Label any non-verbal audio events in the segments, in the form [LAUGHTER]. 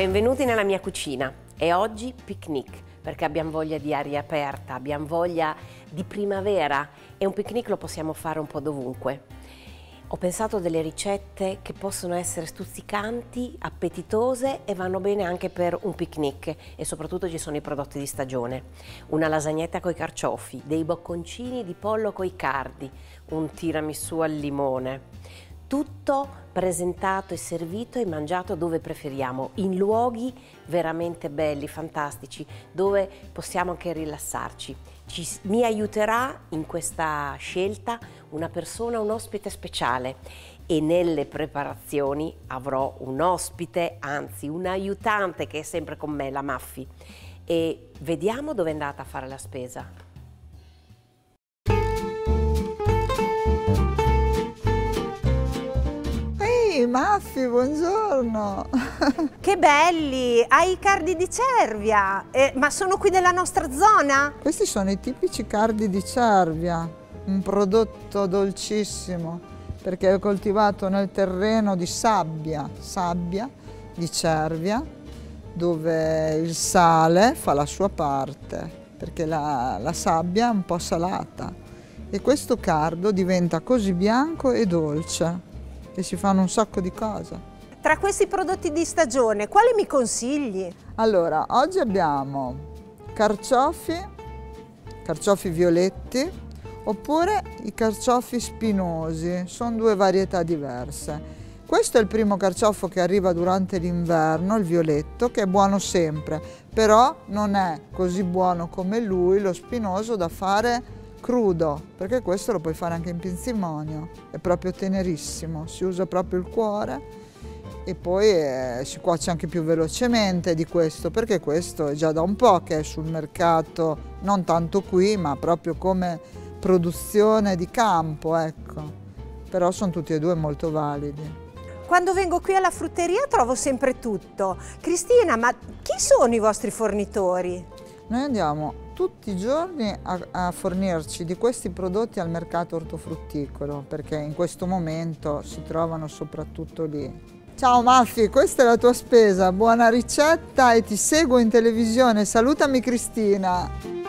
Benvenuti nella mia cucina e oggi picnic perché abbiamo voglia di aria aperta, abbiamo voglia di primavera e un picnic lo possiamo fare un po' dovunque. Ho pensato delle ricette che possono essere stuzzicanti, appetitose e vanno bene anche per un picnic e soprattutto ci sono i prodotti di stagione. Una lasagnetta con i carciofi, dei bocconcini di pollo con i cardi, un tiramisù al limone tutto presentato e servito e mangiato dove preferiamo, in luoghi veramente belli, fantastici, dove possiamo anche rilassarci. Ci, mi aiuterà in questa scelta una persona, un ospite speciale e nelle preparazioni avrò un ospite, anzi un aiutante che è sempre con me, la Maffi. E vediamo dove è andata a fare la spesa. Maffi, buongiorno! [LAUGHS] Che belli! Hai i cardi di cervia! Eh, ma sono qui nella nostra zona? Questi sono i tipici cardi di cervia, un prodotto dolcissimo perché è coltivato nel terreno di sabbia, sabbia di cervia, dove il sale fa la sua parte, perché la, la sabbia è un po' salata e questo cardo diventa così bianco e dolce e si fanno un sacco di cose. Tra questi prodotti di stagione, quali mi consigli? Allora, oggi abbiamo carciofi, carciofi violetti, oppure i carciofi spinosi, sono due varietà diverse. Questo è il primo carciofo che arriva durante l'inverno, il violetto, che è buono sempre, però non è così buono come lui, lo spinoso, da fare crudo, perché questo lo puoi fare anche in pinzimonio, è proprio tenerissimo, si usa proprio il cuore e poi eh, si cuoce anche più velocemente di questo, perché questo è già da un po' che è sul mercato, non tanto qui, ma proprio come produzione di campo, ecco. Però sono tutti e due molto validi. Quando vengo qui alla frutteria trovo sempre tutto. Cristina, ma chi sono i vostri fornitori? Noi andiamo tutti i giorni a, a, fornirci di questi prodotti al mercato ortofrutticolo perché in questo momento si trovano soprattutto lì. Ciao Maffi, questa è la tua spesa, buona ricetta e ti seguo in televisione. Salutami Cristina.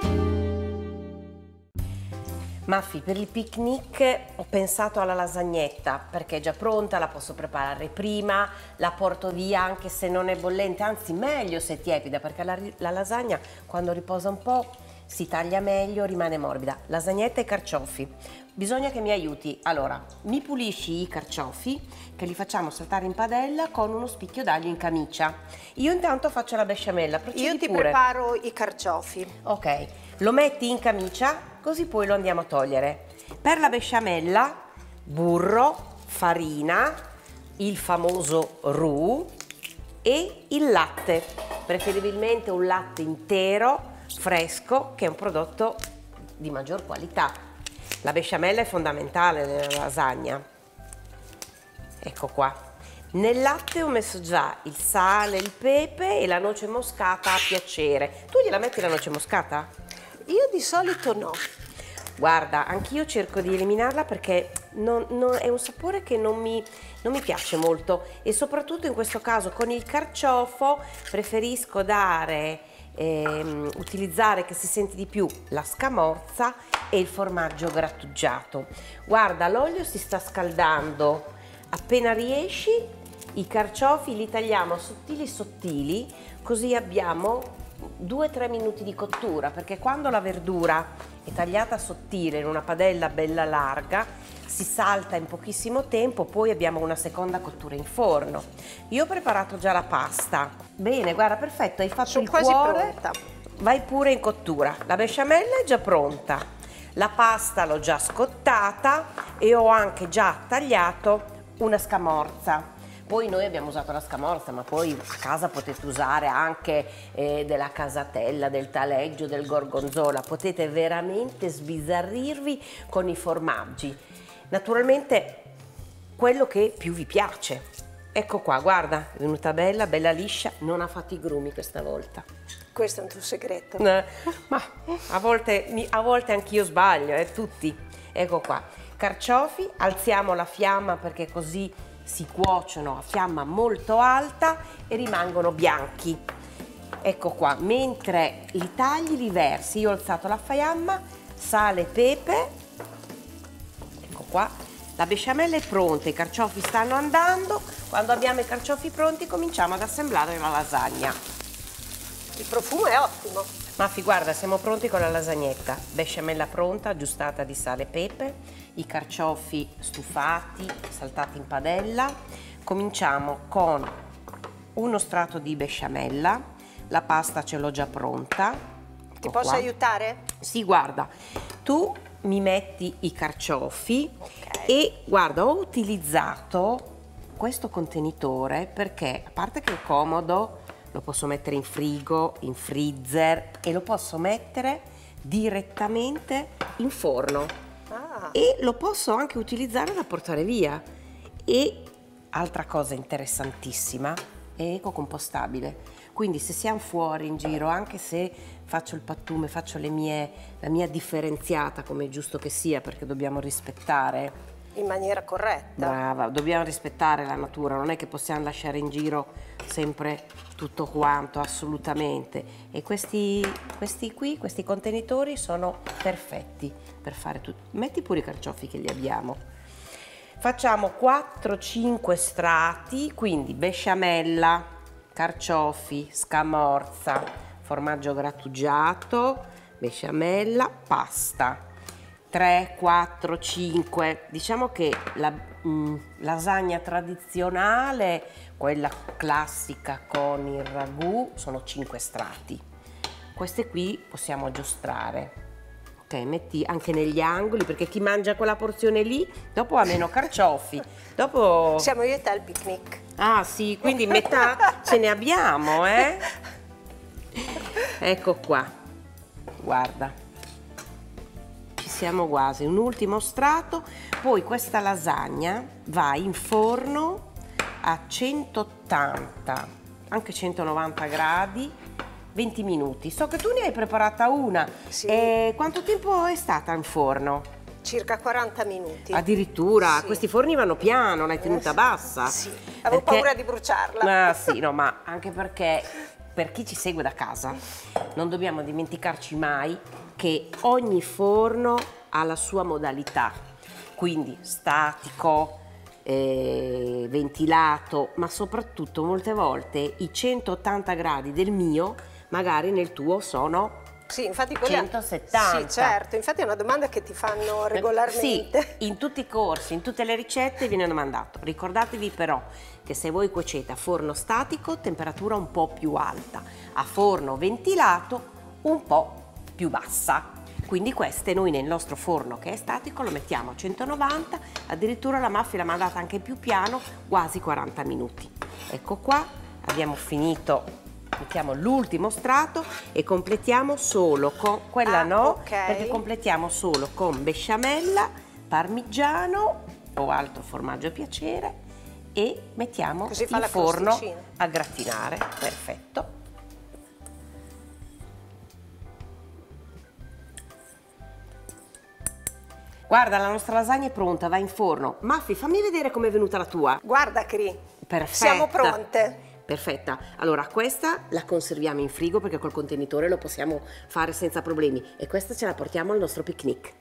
Maffi, per il picnic ho pensato alla lasagnetta perché è già pronta, la posso preparare prima, la porto via anche se non è bollente, anzi meglio se tiepida perché la, la lasagna quando riposa un po' si taglia meglio, rimane morbida. Lasagnetta e carciofi. Bisogna che mi aiuti. Allora, mi pulisci i carciofi che li facciamo saltare in padella con uno spicchio d'aglio in camicia. Io intanto faccio la besciamella. Procedi Io ti pure. preparo i carciofi. Ok, lo metti in camicia così poi lo andiamo a togliere. Per la besciamella, burro, farina, il famoso roux e il latte, preferibilmente un latte intero, fresco, che è un prodotto di maggior qualità. La besciamella è fondamentale nella lasagna. Ecco qua. Nel latte ho messo già il sale, il pepe e la noce moscata a piacere. Tu gliela metti la noce moscata? Io di solito no. Guarda, anch'io cerco di eliminarla perché non, non, è un sapore che non mi, non mi, piace molto e soprattutto in questo caso con il carciofo preferisco dare, ehm, utilizzare che si sente di più la scamorza e il formaggio grattugiato. Guarda, l'olio si sta scaldando, appena riesci i carciofi li tagliamo sottili sottili così abbiamo 2-3 minuti di cottura perché quando la verdura è tagliata sottile in una padella bella larga si salta in pochissimo tempo poi abbiamo una seconda cottura in forno. Io ho preparato già la pasta. Bene guarda perfetto hai fatto Sono il quasi cuore. pronta. vai pure in cottura. La besciamella è già pronta. La pasta l'ho già scottata e ho anche già tagliato una scamorza poi noi abbiamo usato la scamorza, ma poi a casa potete usare anche eh, della casatella, del taleggio, del gorgonzola. Potete veramente sbizzarrirvi con i formaggi. Naturalmente quello che più vi piace. Ecco qua, guarda, è venuta bella, bella liscia, non ha fatto i grumi questa volta. Questo è un tuo segreto. Eh, ma a volte, a volte anch'io sbaglio, eh, tutti. Ecco qua, carciofi, alziamo la fiamma perché così si cuociono a fiamma molto alta e rimangono bianchi. Ecco qua, mentre li tagli li versi, io ho alzato la fiamma, sale, pepe, ecco qua, la besciamella è pronta, i carciofi stanno andando, quando abbiamo i carciofi pronti cominciamo ad assemblare la lasagna. Il profumo è ottimo. Maffi, guarda, siamo pronti con la lasagnetta. Besciamella pronta, aggiustata di sale e pepe, i carciofi stufati, saltati in padella. Cominciamo con uno strato di besciamella, la pasta ce l'ho già pronta. Ti Ecco posso qua. aiutare? Sì, guarda, tu mi metti i carciofi Ok. e guarda, ho utilizzato questo contenitore perché a parte che è comodo, lo posso mettere in frigo, in freezer e lo posso mettere direttamente in forno e lo posso anche utilizzare da portare via. E altra cosa interessantissima, è ecocompostabile. Quindi se siamo fuori in giro, anche se faccio il pattume, faccio le mie, la mia differenziata come è giusto che sia, perché dobbiamo rispettare in maniera corretta. Brava, dobbiamo rispettare la natura, non è che possiamo lasciare in giro sempre tutto quanto, assolutamente. E questi, questi qui, questi contenitori sono perfetti per fare tutto. Metti pure i carciofi che li abbiamo. Facciamo 4-5 strati, quindi besciamella, carciofi, scamorza, formaggio grattugiato, besciamella, pasta. 3, 4, 5. Diciamo che la mm, lasagna tradizionale, quella classica con il ragù, sono 5 strati. Queste qui possiamo aggiustare. Ok, metti anche negli angoli perché chi mangia quella porzione lì dopo ha meno carciofi. Dopo Siamo io e te al picnic. Ah sì, quindi metà ce ne abbiamo, eh? Ecco qua, guarda. Ci siamo quasi, un ultimo strato. Poi questa lasagna va in forno a 180, anche 190 gradi, 20 minuti. So che tu ne hai preparata una. Sì. E quanto tempo è stata in forno? Circa 40 minuti. Addirittura, Sì. questi forni vanno piano, l'hai tenuta bassa. Sì, avevo Perché- paura di bruciarla. Ah [LAUGHS] sì, no, ma anche perché per chi ci segue da casa non dobbiamo dimenticarci mai che ogni forno ha la sua modalità, quindi statico, eh, ventilato, ma soprattutto molte volte i 180 gradi del mio magari nel tuo sono Sì, infatti quella... 170. Sì, certo, infatti è una domanda che ti fanno regolarmente. Sì, in tutti i corsi, in tutte le ricette viene domandato. Ricordatevi però che se voi cuocete a forno statico, temperatura un po' più alta, a forno ventilato, un po' più bassa. Quindi queste noi nel nostro forno che è statico lo mettiamo a 190, addirittura la mafia l'ha mandata anche più piano, quasi 40 minuti. Ecco qua, abbiamo finito, mettiamo l'ultimo strato e completiamo solo con, quella Ah, no, ok. perché completiamo solo con besciamella, parmigiano o altro formaggio a piacere e mettiamo Così fa in la forno crosticina. a grattinare. Perfetto. Guarda, la nostra lasagna è pronta, va in forno. Maffi, fammi vedere com'è venuta la tua. Guarda, Cri, Perfetta. siamo pronte. Perfetta. Allora, questa la conserviamo in frigo perché col contenitore lo possiamo fare senza problemi e questa ce la portiamo al nostro picnic.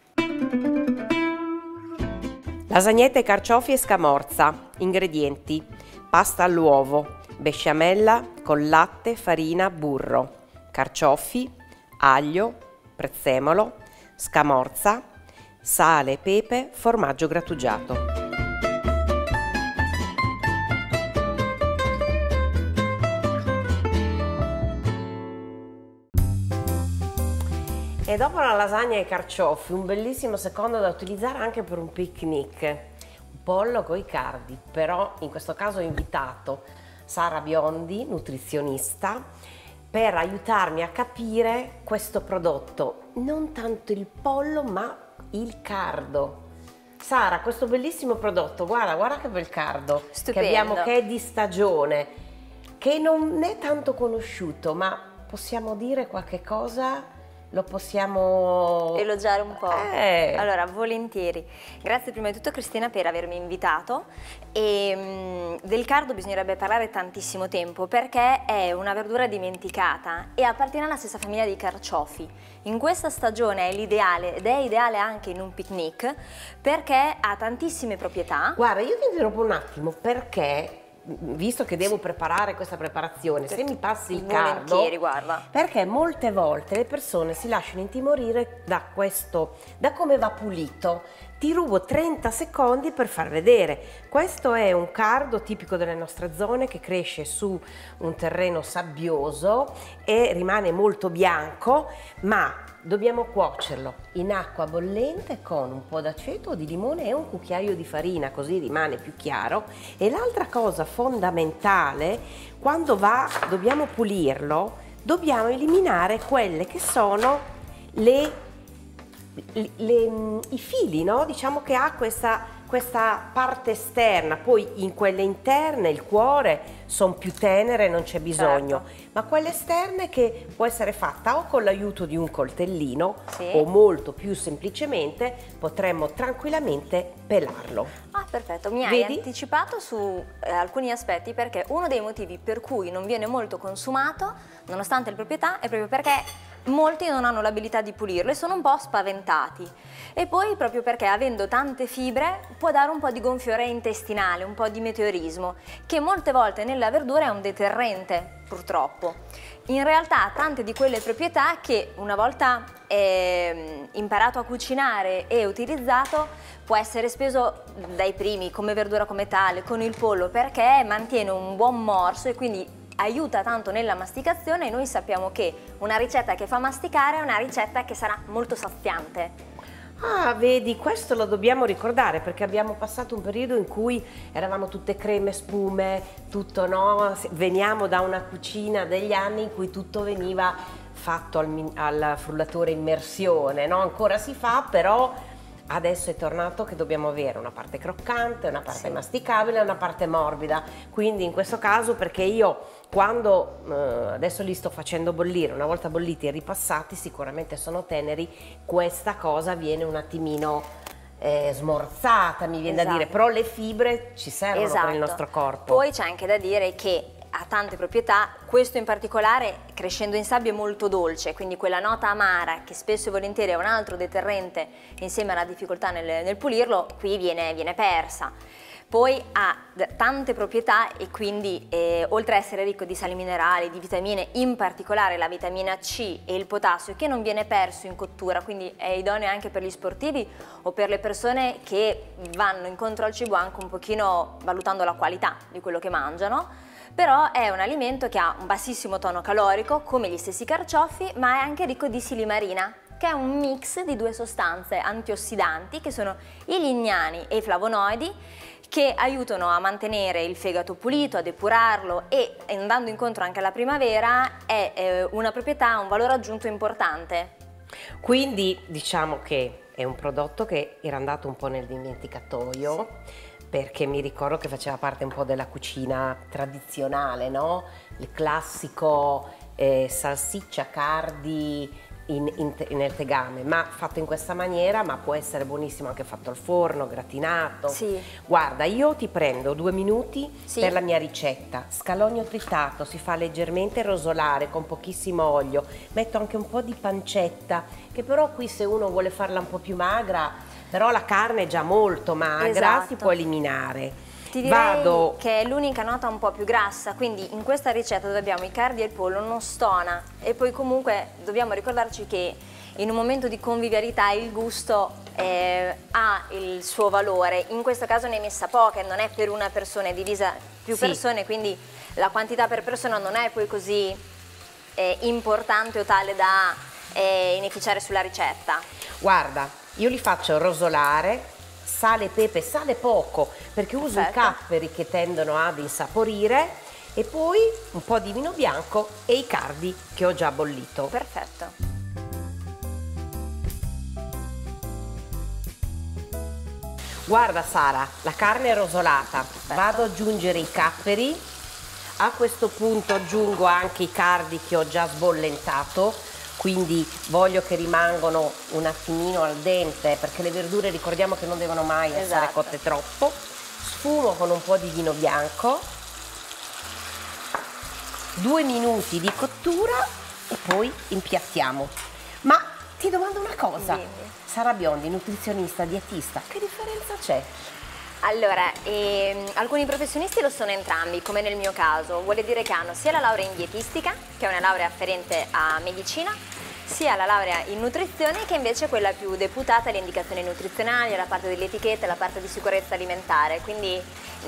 Lasagnetta e carciofi e scamorza. Ingredienti: pasta all'uovo, besciamella con latte, farina, burro, carciofi, aglio, prezzemolo, scamorza, sale, pepe, formaggio grattugiato. E dopo la lasagna e i carciofi, un bellissimo secondo da utilizzare anche per un picnic. Un pollo coi cardi, però in questo caso ho invitato Sara Biondi, nutrizionista, per aiutarmi a capire questo prodotto. Non tanto il pollo, ma il cardo. Sara, questo bellissimo prodotto, guarda, guarda che bel cardo Stupendo. che abbiamo che è di stagione, che non è tanto conosciuto, ma possiamo dire qualche cosa lo possiamo elogiare un po'. Eh. Allora, volentieri. Grazie prima di tutto Cristina per avermi invitato. E, mh, del cardo bisognerebbe parlare tantissimo tempo perché è una verdura dimenticata e appartiene alla stessa famiglia dei carciofi. In questa stagione è l'ideale ed è ideale anche in un picnic perché ha tantissime proprietà. Guarda, io ti interrompo un attimo perché visto che devo preparare questa preparazione, se mi passi il cardo, guarda. perché molte volte le persone si lasciano intimorire da questo, da come va pulito. Ti rubo 30 secondi per far vedere. Questo è un cardo tipico delle nostre zone che cresce su un terreno sabbioso e rimane molto bianco, ma dobbiamo cuocerlo in acqua bollente con un po' d'aceto di limone e un cucchiaio di farina, così rimane più chiaro. E l'altra cosa fondamentale, quando va, dobbiamo pulirlo, dobbiamo eliminare quelle che sono le le, i fili, no? diciamo che ha questa, questa, parte esterna, poi in quelle interne il cuore sono più tenere, non c'è bisogno, certo. ma quelle esterne che può essere fatta o con l'aiuto di un coltellino sì. o molto più semplicemente potremmo tranquillamente pelarlo. Ah perfetto, mi hai anticipato su eh, alcuni aspetti perché uno dei motivi per cui non viene molto consumato, nonostante le proprietà, è proprio perché molti non hanno l'abilità di pulirlo e sono un po' spaventati. E poi proprio perché avendo tante fibre può dare un po' di gonfiore intestinale, un po' di meteorismo, che molte volte nella verdura è un deterrente, purtroppo. In realtà ha tante di quelle proprietà che una volta eh, imparato a cucinare e utilizzato può essere speso dai primi come verdura come tale, con il pollo, perché mantiene un buon morso e quindi aiuta tanto nella masticazione e noi sappiamo che una ricetta che fa masticare è una ricetta che sarà molto saziante. Ah, vedi, questo lo dobbiamo ricordare perché abbiamo passato un periodo in cui eravamo tutte creme, spume, tutto, no? Veniamo da una cucina degli anni in cui tutto veniva fatto al, al frullatore immersione, no? Ancora si fa, però adesso è tornato che dobbiamo avere una parte croccante, una parte sì. masticabile e una parte morbida. Quindi in questo caso perché io quando eh, adesso li sto facendo bollire, una volta bolliti e ripassati sicuramente sono teneri, questa cosa viene un attimino eh, smorzata, mi viene esatto. da dire, però le fibre ci servono esatto. per il esatto. nostro corpo. Poi c'è anche da dire che ha tante proprietà, questo in particolare crescendo in sabbia è molto dolce, quindi quella nota amara che spesso e volentieri è un altro deterrente insieme alla difficoltà nel, nel pulirlo, qui viene, viene persa. Poi ha tante proprietà e quindi eh, oltre ad essere ricco di sali minerali, di vitamine, in particolare la vitamina C e il potassio che non viene perso in cottura, quindi è idoneo anche per gli sportivi o per le persone che vanno incontro al cibo anche un pochino valutando la qualità di quello che mangiano però è un alimento che ha un bassissimo tono calorico come gli stessi carciofi ma è anche ricco di silimarina che è un mix di due sostanze antiossidanti che sono i lignani e i flavonoidi che aiutano a mantenere il fegato pulito, a depurarlo e andando incontro anche alla primavera è eh, una proprietà, un valore aggiunto importante. Quindi diciamo che è un prodotto che era andato un po' nel dimenticatoio perché mi ricordo che faceva parte un po' della cucina tradizionale, no? Il classico eh, salsiccia, cardi, in, in, nel tegame, ma fatto in questa maniera, ma può essere buonissimo anche fatto al forno, gratinato. Sì. Guarda, io ti prendo due minuti sì. per la mia ricetta. Scalogno tritato, si fa leggermente rosolare con pochissimo olio. Metto anche un po' di pancetta, che però qui se uno vuole farla un po' più magra, però la carne è già molto magra, esatto. si può eliminare. Ti direi Vado. che è l'unica nota un po' più grassa, quindi in questa ricetta dove abbiamo i cardi e il pollo non stona e poi comunque dobbiamo ricordarci che in un momento di convivialità il gusto eh, ha il suo valore, in questo caso ne è messa poca, non è per una persona, è divisa più sì. persone, quindi la quantità per persona non è poi così eh, importante o tale da eh, inefficiare sulla ricetta. Guarda, io li faccio rosolare sale e pepe, sale poco perché uso Perfetto. i capperi che tendono ad insaporire e poi un po' di vino bianco e i cardi che ho già bollito. Perfetto. Guarda Sara, la carne è rosolata, Perfetto. vado ad aggiungere i capperi, a questo punto aggiungo anche i cardi che ho già sbollentato, quindi voglio che rimangano un attimino al dente perché le verdure ricordiamo che non devono mai essere Esatto. cotte troppo. Sfumo con un po' di vino bianco, due minuti di cottura e poi impiattiamo. Ma ti domando una cosa, Dimmi. Sara Biondi, nutrizionista, dietista, che differenza c'è? Allora, ehm, alcuni professionisti lo sono entrambi, come nel mio caso. Vuole dire che hanno sia la laurea in dietistica, che è una laurea afferente a medicina, sia la laurea in nutrizione, che invece quella più deputata alle indicazioni nutrizionali, alla parte delle etichette, alla parte di sicurezza alimentare. Quindi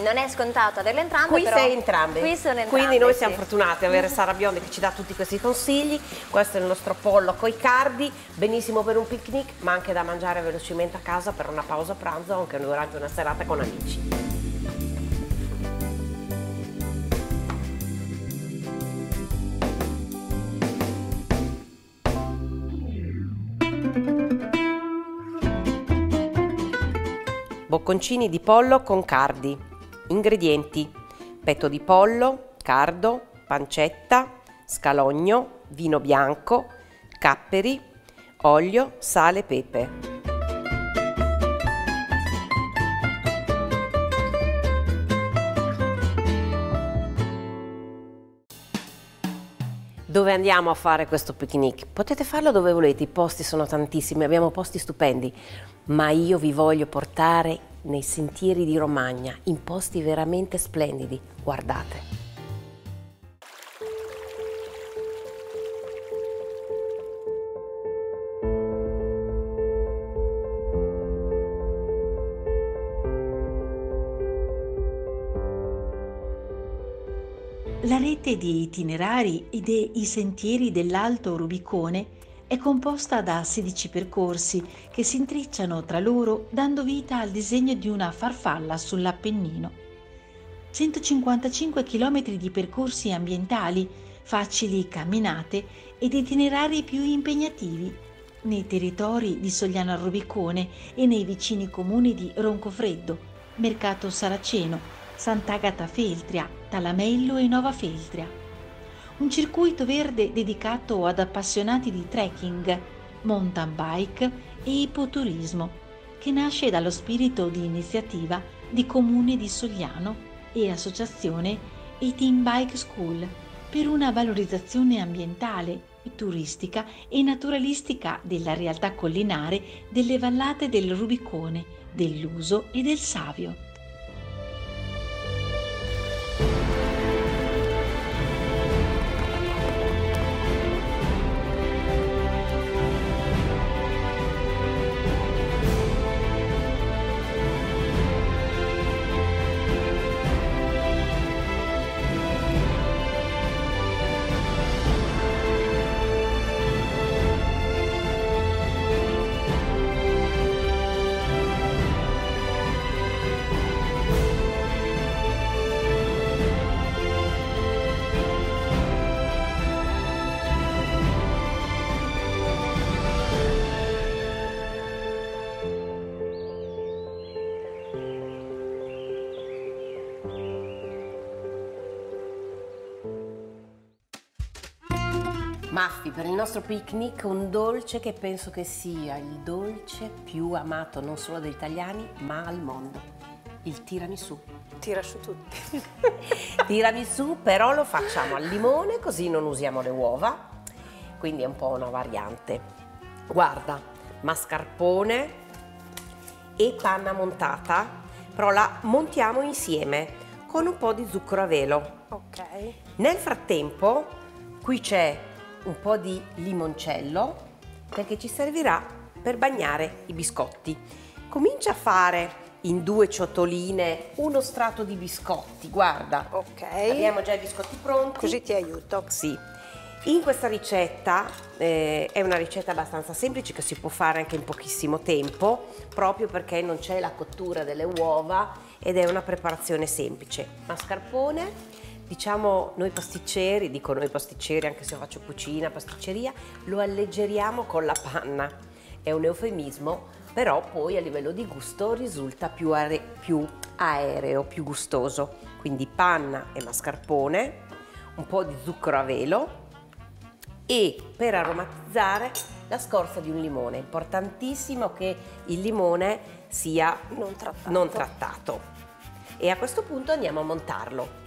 non è scontato averle entrambe, Qui però... sei entrambe. Qui sono entrambe, Quindi noi sì. siamo fortunati ad avere [LAUGHS] Sara Biondi che ci dà tutti questi consigli. Questo è il nostro pollo coi cardi, benissimo per un picnic, ma anche da mangiare velocemente a casa per una pausa pranzo o anche durante una serata con amici. Bocconcini di pollo con cardi. Ingredienti: petto di pollo, cardo, pancetta, scalogno, vino bianco, capperi, olio, sale e pepe. Dove andiamo a fare questo picnic? Potete farlo dove volete, i posti sono tantissimi, abbiamo posti stupendi, ma io vi voglio portare nei sentieri di Romagna, in posti veramente splendidi. Guardate. La rete di itinerari e dei sentieri dell'Alto Rubicone è composta da 16 percorsi che si intrecciano tra loro dando vita al disegno di una farfalla sull'Appennino. 155 km di percorsi ambientali, facili camminate ed itinerari più impegnativi nei territori di Sogliano al Rubicone e nei vicini comuni di Roncofreddo, Mercato Saraceno, Sant'Agata Feltria, Talamello e Nova Feltria. Un circuito verde dedicato ad appassionati di trekking, mountain bike e ipoturismo, che nasce dallo spirito di iniziativa di Comune di Sogliano e Associazione Eating Bike School per una valorizzazione ambientale, turistica e naturalistica della realtà collinare delle vallate del Rubicone, dell'Uso e del Savio. Per il nostro picnic un dolce che penso che sia il dolce più amato non solo dagli italiani ma al mondo, il tiramisù. Tira su tutti. [LAUGHS] Tiramisù però lo facciamo al limone così non usiamo le uova, quindi è un po' una variante. Guarda, mascarpone e panna montata, però la montiamo insieme con un po' di zucchero a velo. Ok. Nel frattempo qui c'è un po' di limoncello perché ci servirà per bagnare i biscotti. Comincia a fare in due ciotoline uno strato di biscotti, guarda. Ok. Abbiamo già i biscotti pronti. Così ti aiuto. Sì. In questa ricetta eh, è una ricetta abbastanza semplice che si può fare anche in pochissimo tempo, proprio perché non c'è la cottura delle uova ed è una preparazione semplice. Mascarpone, diciamo noi pasticceri, dico noi pasticceri anche se io faccio cucina, pasticceria, lo alleggeriamo con la panna. È un eufemismo, però poi a livello di gusto risulta più, più aereo, più gustoso. Quindi panna e mascarpone, un po' di zucchero a velo, e per aromatizzare la scorza di un limone. È importantissimo che il limone sia Non trattato. non trattato. E a questo punto andiamo a montarlo.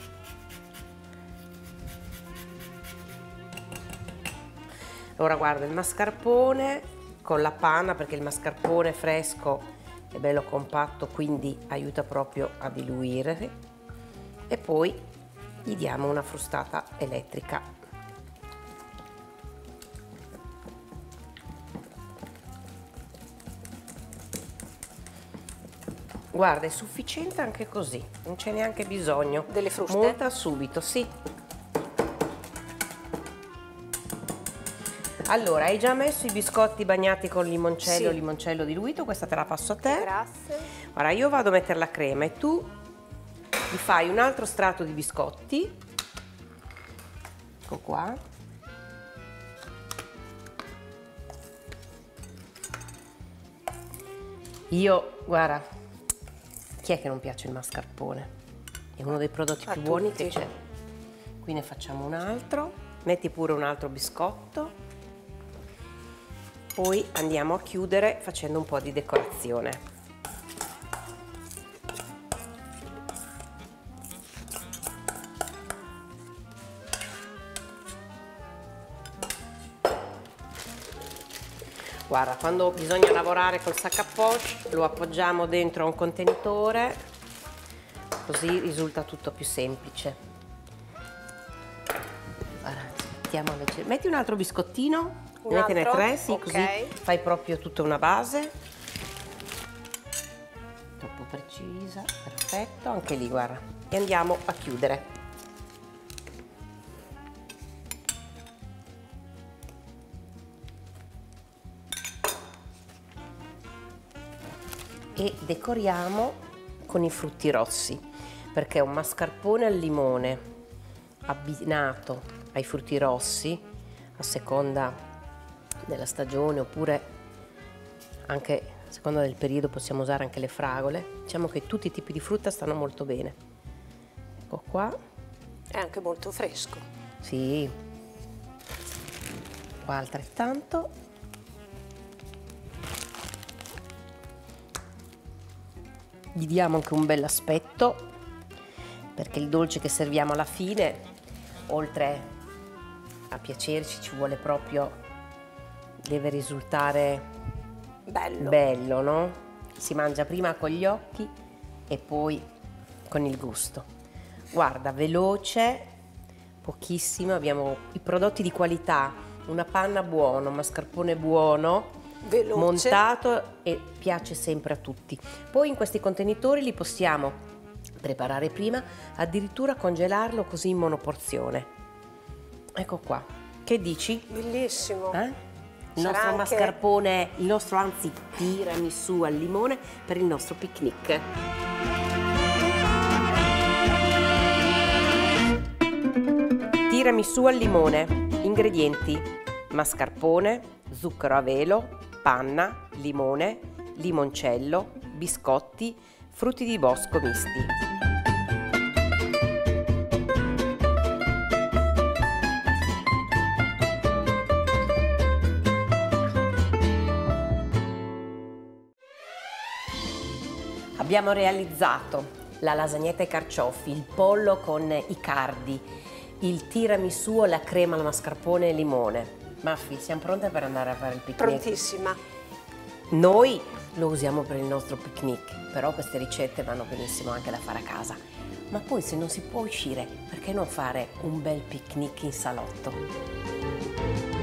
Ora guarda il mascarpone con la panna perché il mascarpone fresco è bello compatto quindi aiuta proprio a diluire e poi gli diamo una frustata elettrica. Guarda, è sufficiente anche così, non c'è neanche bisogno. Delle fruste? Monta subito, sì. Allora, hai già messo i biscotti bagnati con limoncello, Sì. limoncello diluito? Questa te la passo a te. Grazie. Ora io vado a mettere la crema e tu mi fai un altro strato di biscotti. Ecco qua. Io, guarda, chi è che non piace il mascarpone? È uno dei prodotti A più buoni tutti. che c'è. Qui ne facciamo un altro. Metti pure un altro biscotto. Poi andiamo a chiudere facendo un po' di decorazione. Guarda, quando bisogna lavorare col sac à poche lo appoggiamo dentro a un contenitore, così risulta tutto più semplice. Guarda, Metti un altro biscottino, Un mettine altro? tre, sì, Ok. così fai proprio tutta una base. Troppo precisa, perfetto, anche lì guarda. E andiamo a chiudere. e decoriamo con i frutti rossi perché un mascarpone al limone abbinato ai frutti rossi a seconda della stagione oppure anche a seconda del periodo possiamo usare anche le fragole. Diciamo che tutti i tipi di frutta stanno molto bene. Ecco qua. È anche molto fresco. sì. Qua altrettanto. Gli diamo anche un bel aspetto perché il dolce che serviamo alla fine oltre a piacerci ci vuole proprio deve risultare Bello. bello no? si mangia prima con gli occhi e poi con il gusto guarda veloce pochissimo abbiamo i prodotti di qualità una panna buona un mascarpone buono Veloce. montato e piace sempre a tutti. Poi in questi contenitori li possiamo preparare prima, addirittura congelarlo così in monoporzione. Ecco qua. Che dici? Bellissimo. Eh? Il nostro anche- mascarpone, il nostro anzi tiramisù al limone per il nostro picnic. Tiramisù al limone. Ingredienti: mascarpone, zucchero a velo, panna, limone, limoncello, biscotti, frutti di bosco misti. Abbiamo realizzato la lasagnetta ai carciofi, il pollo con i cardi, il tiramisù alla crema, al mascarpone e limone. Maffi, siamo pronte per andare a fare il picnic? Prontissima. Noi lo usiamo per il nostro picnic, però queste ricette vanno benissimo anche da fare a casa. Ma poi se non si può uscire, perché non fare un bel picnic in salotto?